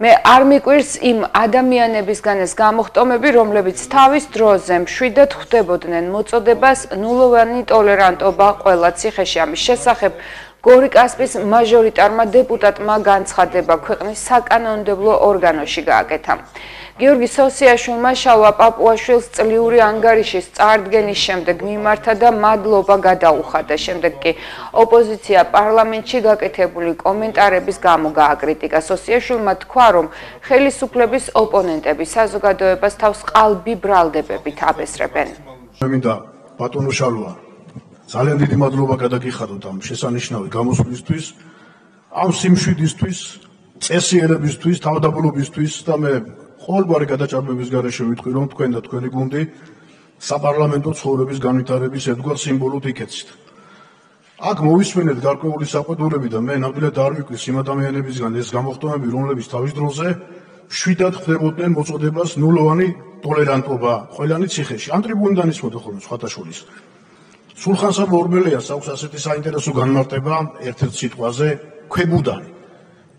მე არ მიკვირს იმ ადამიანებისგან ეს გამოხტომები, რომლებიც თავის დროზე მშვიდად ხვდებოდნენ მოწოდებას ნულოვანი ტოლერანტობა ყველა ციხეში ამის შესახებ გორი კასპის მაჟორიტარმა დეპუტატმა განცხადება ქვეყნის საკანონმდებლო ორგანოში გააკეთა. გიორგი სოსიაშვილმა შალვა პაპუაშვილს წლიური ანგარიშის წარდგენის შემდეგ მიმართა და მადლობა გადაუხადა. შემდეგ კი ოპოზიცია პარლამენტში გაკეთებული კომენტარების გამო გააკრიტიკა. სოსიაშვილმა თქვა, რომ ხელისუფლების ოპონენტები საზოგადოებას თავს ყალბი ბრალდებებით აბესრებენ. მე მინდა ბატონო შალვა ძალიან დიდი მადლობა გადაგიხადოთ ამ შესანიშნავი გამოსვლისთვის, ამ სიმშვიდისთვის, წესიერებისთვის, თავდაბლობისთვის და მე ყოველგვარი გადაჭარბების გარეშე ვიტყვი, რომ თქვენ და თქვენი გუნდი საპარლამენტო ცხოვრების განვითარების ერთგვარ სიმბოლოდ იქეცით. აქ მოვისმენთ გარკვეული საყვედურები და მე ნამდვილად არ ვიკვირს იმ ადამიანებისგან ეს გამოხტომები, რომლებიც თავის დროზე შვიდად ხდებოდნენ მოწოდებას ნულოვანი ტოლერანტობა ყველანი ციხეში. ამ ტრიბუნიდან ისმოდა ხოლმე სხვათაშორის. სულხანსა მორმელიას აქვს ასეთი საინტერესო განმარტება ერთ-ერთ სიტყვაზე ქვებუდანი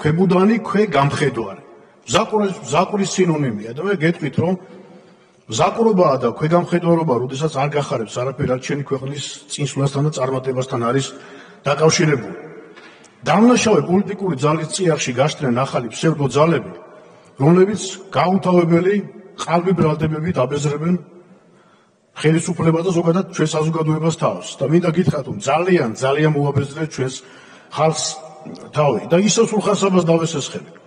ქვებუდანი ქვე გამხედვარი ზაკურის ზაკურის სინონიმია და მე გეტყვით რომ ზაკურობაა და ქვეგამხედვარობა, როდესაც არ გახარებს არაფერ არჩენი ქვეყნის წინსვლასთან და წარმატებასთან არის დაკავშირებული. დამნაშავე პოლიტიკური ძალის წიაღში გაშტრენ ახალი ფსევდო ძალები, რომლებიც გაუთავებელი ყალბი ბრალდებებით აბეზრებენ ხელისუფლება და ზოგადად ჩვენ საზოგადოებას თავს და მინდა გითხრათ რომ ძალიან ძალიან მოაბეზრეთ ჩვენს ხალხს თავი და ისევ სულხასებას დავესესხები.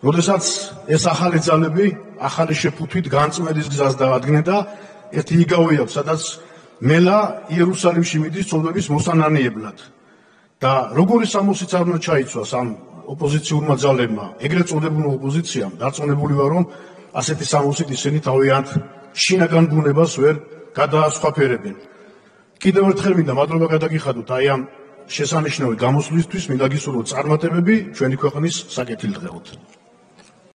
როდესაც ეს ახალი ძალები ახალი შეფუთვით განწმედის გზას დაადგნენ და ერთი იგავი აქვს, სადაც მელა იერუსალიმში მიდის წოდების მოსანანიებლად. და როგორი სამოსიც არ უნდა ჩაიცვას ამ ოპოზიციურმა ძალებმა, ეგრეთ წოდებულ ოპოზიციამ, დარწმუნებული ვარ რომ ასეთი სამოსით ისინი თავიანთ შინაგან ბუნებას ვერ გადაასხვაფერებენ. კიდევ ერთხელ მინდა მადლობა გადაგიხადოთ აი ამ შესანიშნავი გამოსვლისთვის, მინდა გისურვოთ წარმატებები ჩვენი ქვეყნის საკეთილდღეოდ.